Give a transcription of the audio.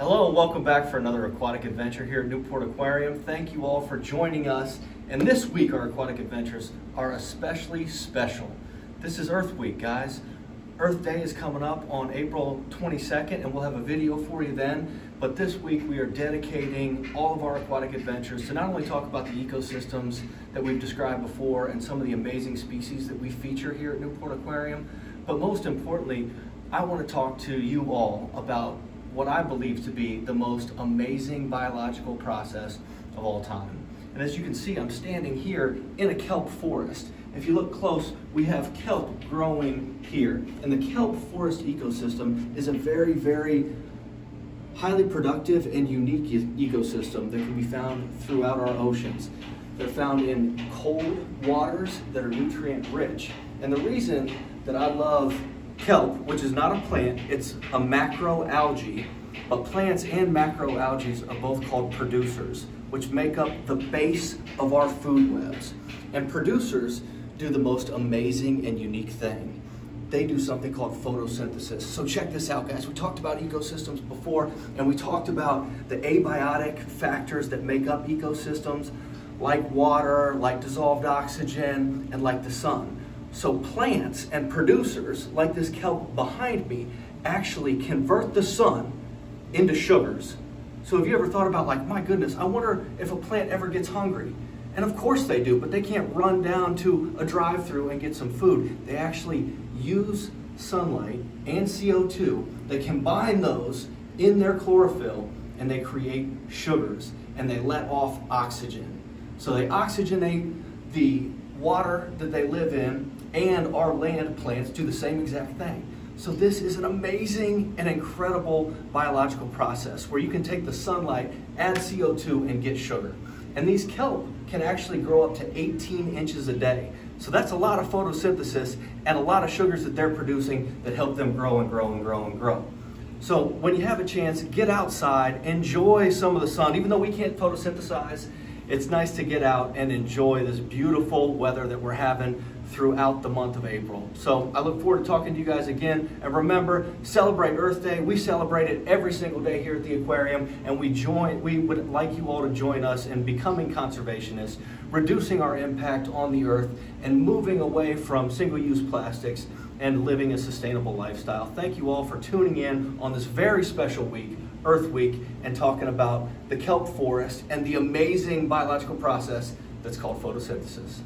Hello and welcome back for another aquatic adventure here at Newport Aquarium. Thank you all for joining us. And this week our aquatic adventures are especially special. This is Earth Week, guys. Earth Day is coming up on April 22nd and we'll have a video for you then. But this week we are dedicating all of our aquatic adventures to not only talk about the ecosystems that we've described before and some of the amazing species that we feature here at Newport Aquarium, but most importantly, I want to talk to you all about what I believe to be the most amazing biological process of all time. And as you can see, I'm standing here in a kelp forest. If you look close, we have kelp growing here. And the kelp forest ecosystem is a very, very highly productive and unique ecosystem that can be found throughout our oceans. They're found in cold waters that are nutrient rich. And the reason that I love kelp, which is not a plant, it's a macroalgae, but plants and macroalgae are both called producers, which make up the base of our food webs. And producers do the most amazing and unique thing. They do something called photosynthesis. So check this out, guys. We talked about ecosystems before, and we talked about the abiotic factors that make up ecosystems, like water, like dissolved oxygen, and like the sun. So plants and producers, like this kelp behind me, actually convert the sun into sugars. So have you ever thought about like, my goodness, I wonder if a plant ever gets hungry? And of course they do, but they can't run down to a drive-through and get some food. They actually use sunlight and CO2. They combine those in their chlorophyll and they create sugars and they let off oxygen. So they oxygenate the water that they live in and our land plants do the same exact thing. So this is an amazing and incredible biological process where you can take the sunlight, add CO2, and get sugar. And these kelp can actually grow up to 18 inches a day. So that's a lot of photosynthesis and a lot of sugars that they're producing that help them grow and grow and grow and grow. So when you have a chance, get outside, enjoy some of the sun. Even though we can't photosynthesize, it's nice to get out and enjoy this beautiful weather that we're having throughout the month of April. So I look forward to talking to you guys again. And remember, celebrate Earth Day. We celebrate it every single day here at the aquarium, and we join. We would like you all to join us in becoming conservationists, reducing our impact on the earth, and moving away from single-use plastics and living a sustainable lifestyle. Thank you all for tuning in on this very special week. Earth Week and talking about the kelp forest and the amazing biological process that's called photosynthesis.